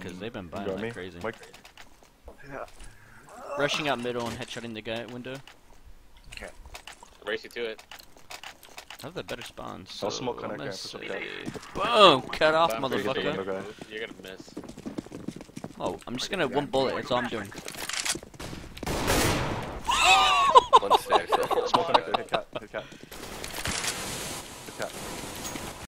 because they've been buying like me? crazy. Mike? Yeah. Rushing out middle and headshotting the guy at window. Race you to it. I have the better spawn. So I'll smoke on that guy. Boom! Cut off, motherfucker. You're gonna miss. Oh, I'm just gonna one bullet. That's all I'm doing.